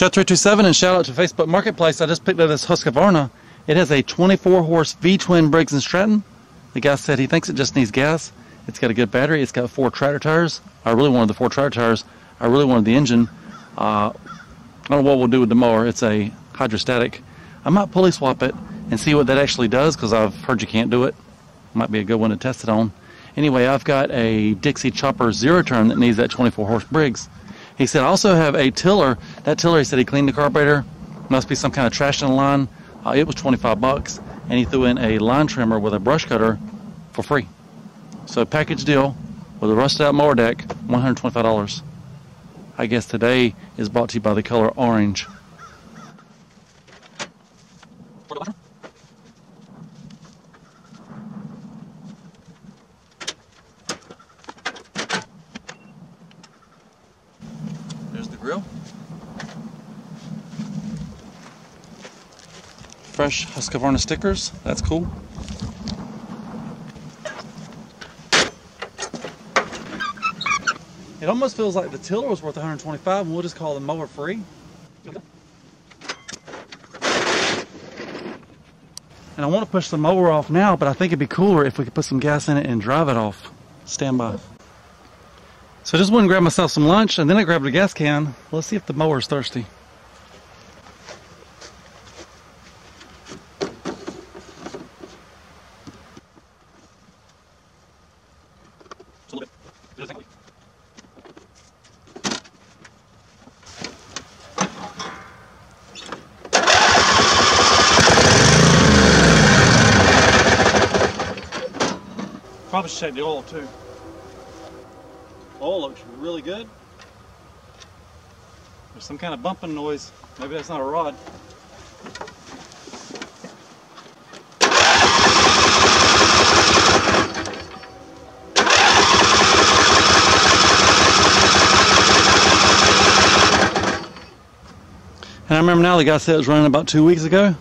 Chud327 and shout out to Facebook Marketplace. I just picked up this Husqvarna. It has a 24 horse V-twin Briggs & Stratton. The guy said he thinks it just needs gas. It's got a good battery. It's got four tractor tires. I really wanted the four tractor tires. I really wanted the engine. Uh, I don't know what we'll do with the mower. It's a hydrostatic. I might pulley swap it and see what that actually does because I've heard you can't do it. Might be a good one to test it on. Anyway, I've got a Dixie Chopper zero turn that needs that 24 horse Briggs. He said, I also have a tiller. That tiller, he said he cleaned the carburetor. Must be some kind of trash in the line. Uh, it was 25 bucks. And he threw in a line trimmer with a brush cutter for free. So package deal with a rusted out mower deck, $125. I guess today is brought to you by the color orange. There's the grill. Fresh Husqvarna stickers. That's cool. It almost feels like the tiller was worth 125 and we'll just call the mower free. And I want to push the mower off now, but I think it'd be cooler if we could put some gas in it and drive it off. Stand by. So I just went and grabbed myself some lunch and then I grabbed a gas can. Let's see if the mower's thirsty. Probably should check the oil too. Oil looks really good. There's some kind of bumping noise. Maybe that's not a rod. I remember now the guy said it was running about two weeks ago.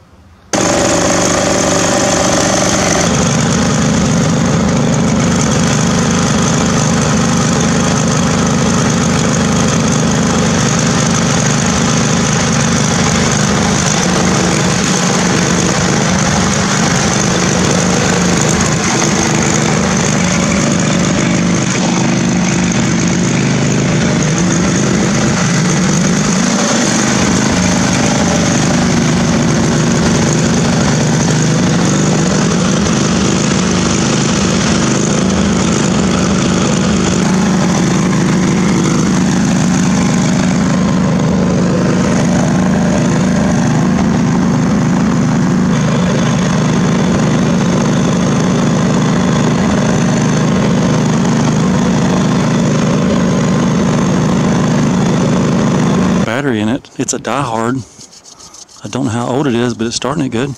It's a diehard. I don't know how old it is, but it's starting it good.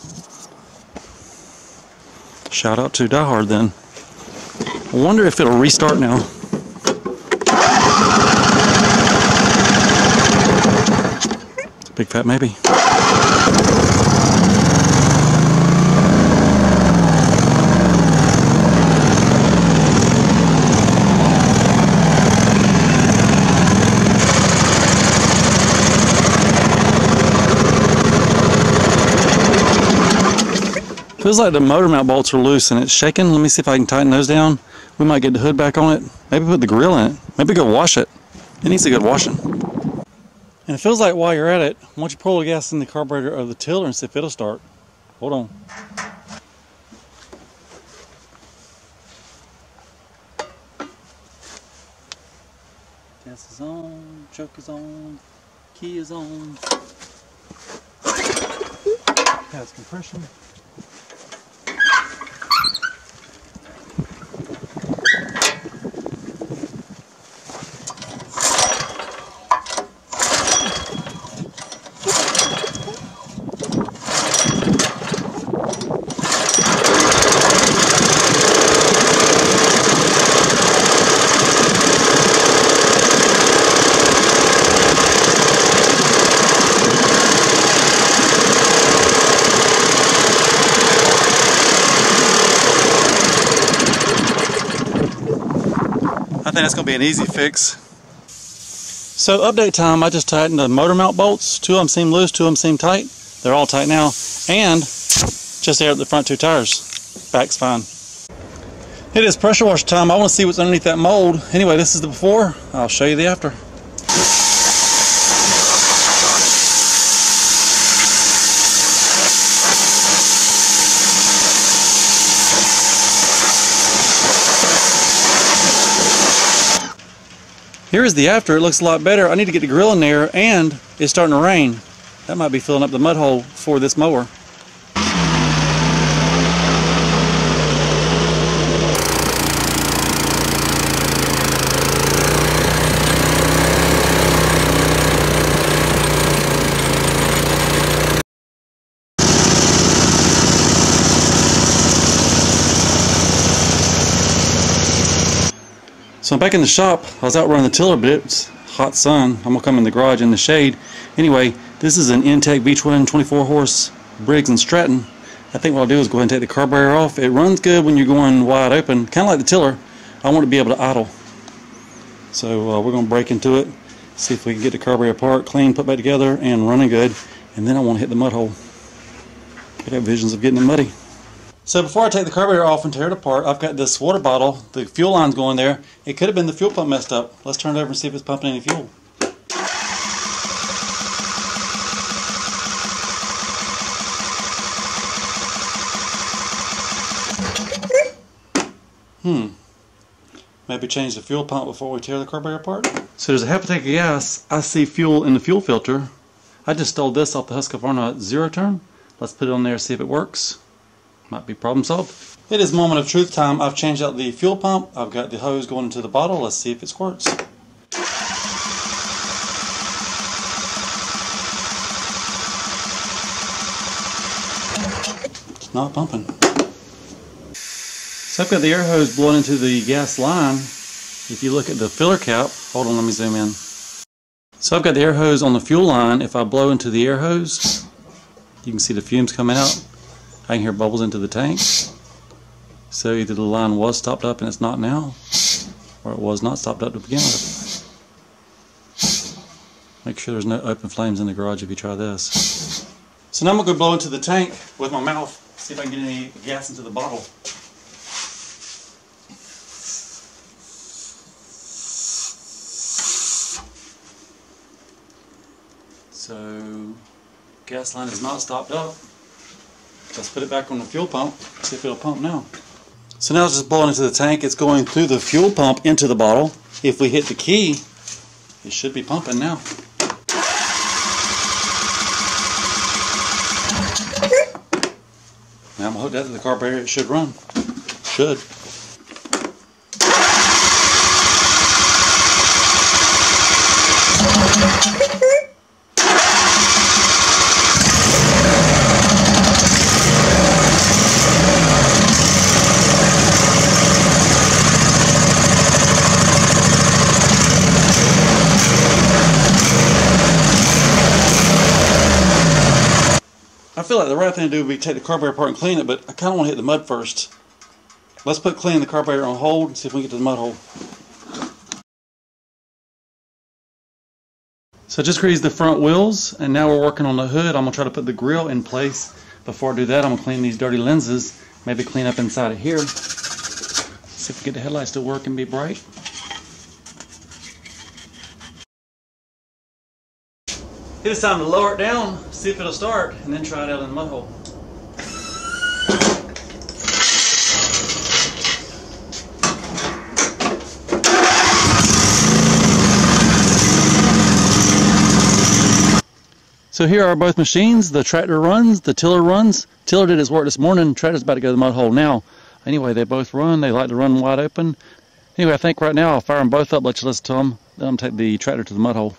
Shout out to diehard then. I wonder if it'll restart now. Big fat maybe. Feels like the motor mount bolts are loose and it's shaking. Let me see if I can tighten those down. We might get the hood back on it. Maybe put the grill in it. Maybe go wash it. It needs a good washing. And it feels like while you're at it, why don't you pull the gas in the carburetor of the tiller and see if it'll start. Hold on. Gas is on, choke is on, key is on. Has compression. I think that's going to be an easy fix. So update time, I just tightened the motor mount bolts. Two of them seem loose, two of them seem tight. They're all tight now. And just aired the front two tires. Back's fine. It is pressure wash time. I want to see what's underneath that mold. Anyway, this is the before. I'll show you the after. Here's the after. It looks a lot better. I need to get the grill in there and it's starting to rain. That might be filling up the mud hole for this mower. So I'm back in the shop. I was out running the tiller, but it's hot sun. I'm gonna come in the garage in the shade. Anyway, this is an Intek V-twin 24 horse Briggs and Stratton. I think what I'll do is go ahead and take the carburetor off. It runs good when you're going wide open, kind of like the tiller. I want to be able to idle. So uh, we're gonna break into it, see if we can get the carburetor apart, clean, put back together, and running good. And then I want to hit the mud hole. I got visions of getting it muddy. So before I take the carburetor off and tear it apart, I've got this water bottle. The fuel line's going there. It could have been the fuel pump messed up. Let's turn it over and see if it's pumping any fuel. Hmm. Maybe change the fuel pump before we tear the carburetor apart. So there's a half a tank of gas. I see fuel in the fuel filter. I just stole this off the Husqvarna zero turn. Let's put it on there and see if it works. Might be problem solved. It is moment of truth time. I've changed out the fuel pump. I've got the hose going into the bottle. Let's see if it squirts. It's not pumping. So I've got the air hose blowing into the gas line. If you look at the filler cap, hold on, let me zoom in. So I've got the air hose on the fuel line. If I blow into the air hose, you can see the fumes coming out. I can hear bubbles into the tank. So either the line was stopped up and it's not now, or it was not stopped up to begin with. Make sure there's no open flames in the garage if you try this. So now I'm to go blow into the tank with my mouth, see if I can get any gas into the bottle. So, gas line is not stopped up. Let's put it back on the fuel pump, see if it'll pump now. So now it's just blowing into the tank. It's going through the fuel pump into the bottle. If we hit the key, it should be pumping now. Now I'm going to hook that to the carburetor. It should run. Should. Feel like the right thing to do would be take the carburetor apart and clean it, but I kind of want to hit the mud first. Let's put cleaning the carburetor on hold and see if we can get to the mud hole. So I just greased the front wheels, and now we're working on the hood. I'm going to try to put the grill in place. Before I do that, I'm going to clean these dirty lenses, maybe clean up inside of here. See if we get the headlights to work and be bright. It is time to lower it down, see if it'll start, and then try it out in the mud hole. So here are both machines. The tractor runs, the tiller runs. Tiller did his work this morning. Tractor's about to go to the mud hole now. Anyway, they both run. They like to run wide open. Anyway, I think right now I'll fire them both up, let you listen to them. Then I'm take the tractor to the mud hole.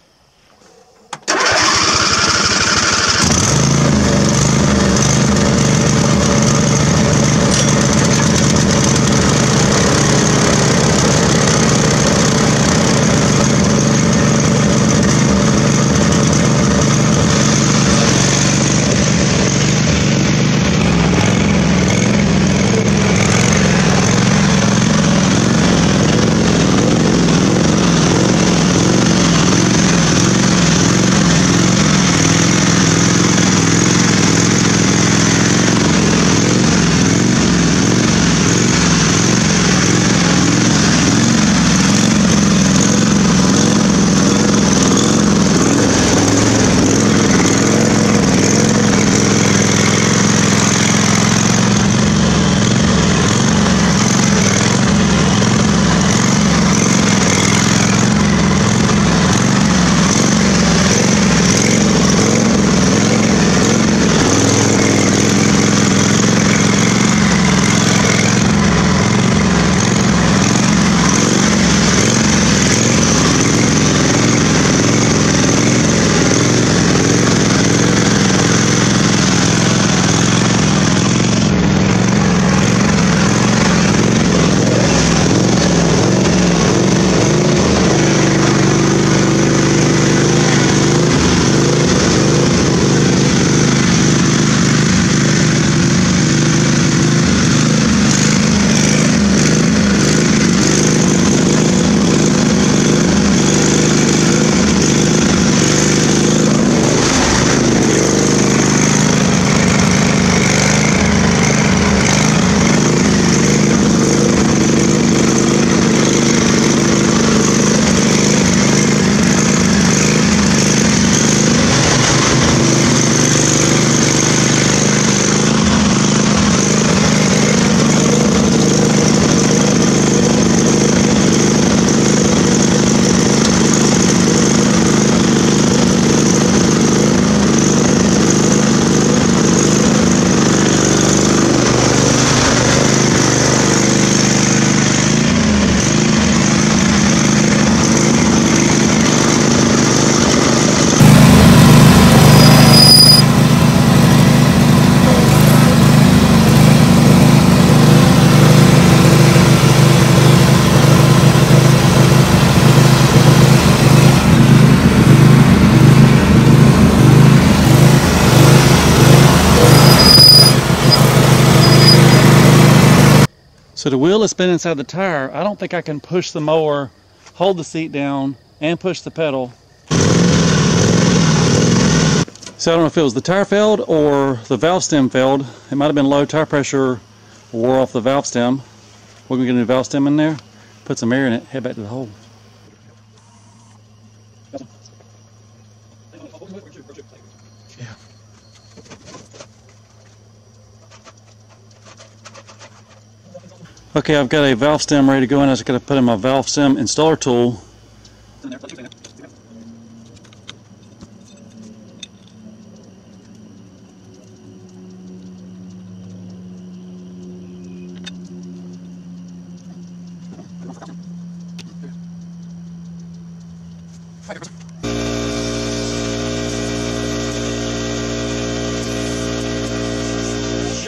So the wheel has been inside the tire. I don't think I can push the mower, hold the seat down, and push the pedal. So I don't know if it was the tire failed or the valve stem failed. It might have been low tire pressure wore off the valve stem. We're gonna get a new valve stem in there, put some air in it, head back to the hole. Okay, I've got a valve stem ready to go in. I just got to put in my valve stem installer tool.